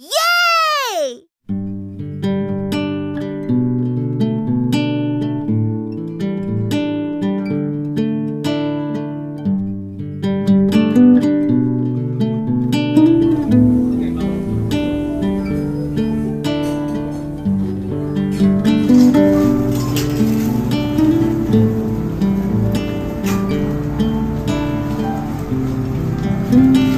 Yay! thank you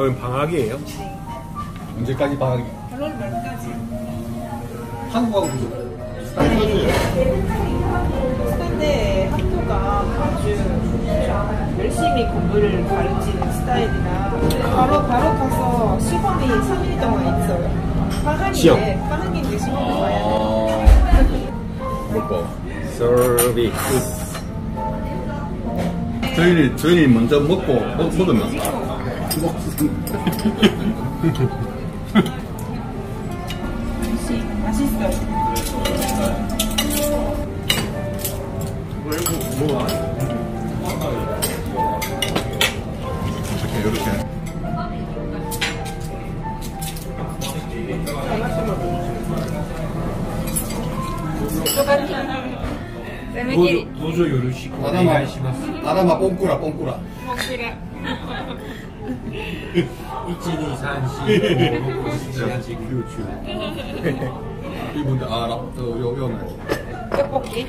여긴 방학이에요? 언제까지 방학이? 8월 말까지. 한국하고? 그런데 학교가 아주 열심히 공부를 가르치는 스타일이라 바로 바로 가서 시험이 3일 동안 있어요. 방학인데 시험. 방학인데 시험을 봐야 돼. 아, 먹고. 서비스 저희는, 저희는 먼저 먹고, 먹, 먹으면. アシスト。これもどうなの？よろしくね。Thank you. 도저 요르시고 아다마, 아다마 뽕꾸라, 뽕꾸라. 1234 이분들, 아, 라, 저, 요, 요, 요. 떡볶이.